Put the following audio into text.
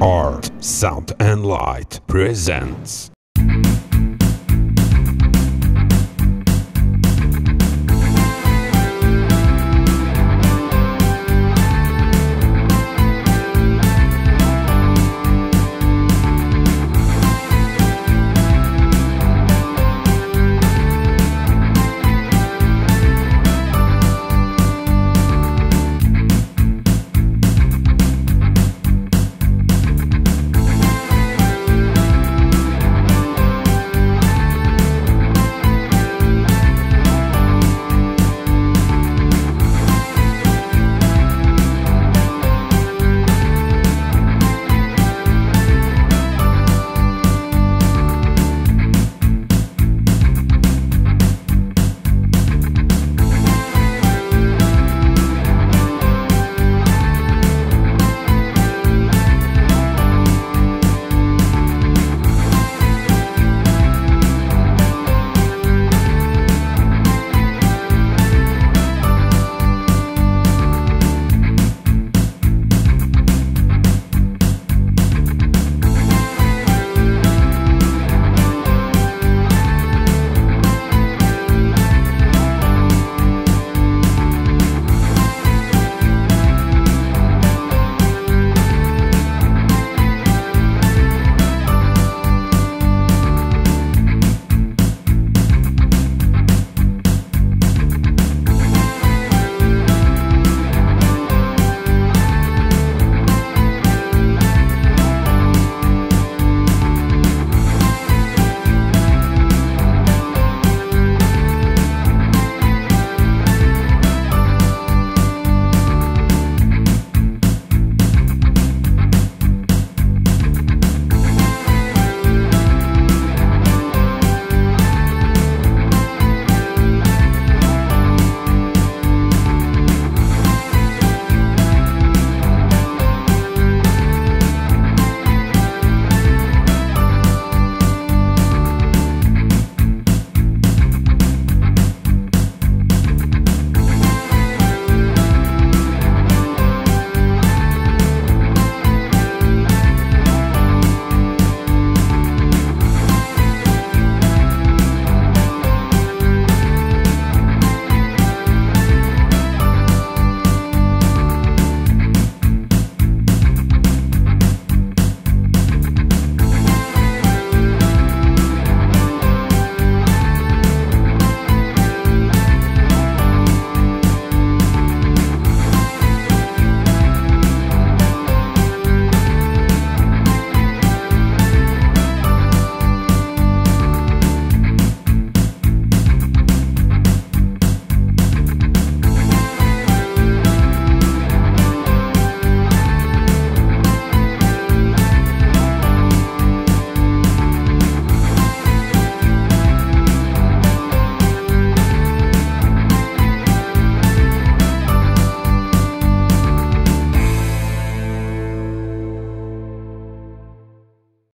Art, Sound and Light presents